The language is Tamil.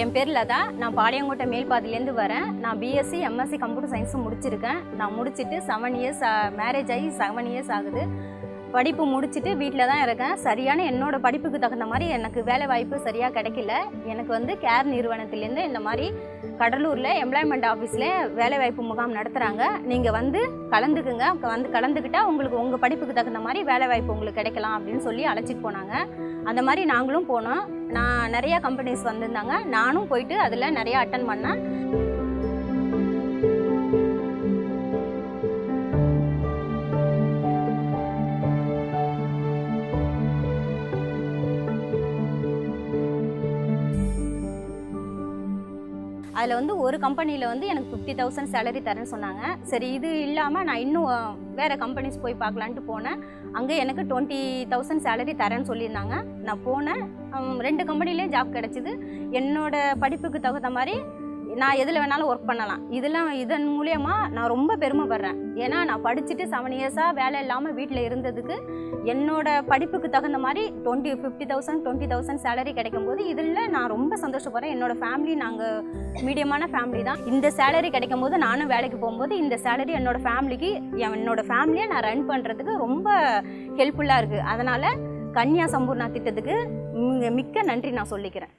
என் பேர் லதா நான் பாளையங்கோட்டை மேல்பாதிலேருந்து வரேன். நான் பிஎஸ்சி எம்எஸ்சி கம்ப்யூட்டர் சயின்ஸும் முடிச்சிருக்கேன். நான் முடிச்சிட்டு செவன் இயர்ஸ் மேரேஜ் ஆகி செவன் இயர்ஸ் ஆகுது. படிப்பு முடிச்சுட்டு வீட்டில் தான் இருக்கேன். சரியான என்னோட படிப்புக்கு தகுந்த மாதிரி எனக்கு வேலை வாய்ப்பு சரியாக கிடைக்கல. எனக்கு வந்து கேர் நிறுவனத்திலேருந்து இந்த மாதிரி கடலூரில் எம்ப்ளாய்மெண்ட் ஆஃபீஸில் வேலை வாய்ப்பு முகாம் நடத்துகிறாங்க நீங்கள் வந்து கலந்துக்குங்க. வந்து கலந்துக்கிட்டால் உங்களுக்கு உங்கள் படிப்புக்கு தகுந்த மாதிரி வேலை வாய்ப்பு உங்களுக்கு கிடைக்கலாம் அப்படின்னு சொல்லி அழைச்சிட்டு போனாங்க. அந்த மாதிரி நாங்களும் போனோம். நான் நிறையா கம்பெனிஸ் வந்திருந்தாங்க. நானும் போயிட்டு அதில் நிறையா அட்டன் பண்ணேன். அதில் வந்து ஒரு கம்பெனியில் வந்து எனக்கு ஃபிஃப்டி தௌசண்ட் சேலரி தரேன்னு சொன்னாங்க. சரி இது இல்லாமல் நான் இன்னும் வேறு கம்பெனிஸ் போய் பார்க்கலான்ட்டு போனேன். அங்கே எனக்கு டுவெண்ட்டி தௌசண்ட் சேலரி தரேன்னு சொல்லியிருந்தாங்க. நான் போனேன். ரெண்டு கம்பெனிலே ஜாப் கிடச்சிது. என்னோட படிப்புக்கு தகுந்த மாதிரி நான் எதில் வேணாலும் ஒர்க் பண்ணலாம். இதெல்லாம் இதன் மூலியமாக நான் ரொம்ப பெருமைப்படுறேன். ஏன்னா நான் படிச்சுட்டு செவன் இயர்ஸாக வேலை இல்லாமல் வீட்டில் இருந்ததுக்கு என்னோட படிப்புக்கு தகுந்த மாதிரி twenty fifty thousand twenty thousand salary கிடைக்கும் போது இதில் நான் ரொம்ப சந்தோஷப்படுறேன். என்னோட ஃபேமிலி நாங்கள் மீடியமான ஃபேமிலி தான். இந்த சேலரி கிடைக்கும் போது நானும் வேலைக்கு போகும்போது இந்த சேலரி என்னோட ஃபேமிலிக்கு என்னோட ஃபேமிலியை நான் ரன் பண்ணுறதுக்கு ரொம்ப ஹெல்ப்ஃபுல்லாக இருக்குது அதனால் கன்யா சம்பூர்ணா திட்டத்துக்கு மிக்க நன்றி நான் சொல்லிக்கிறேன்.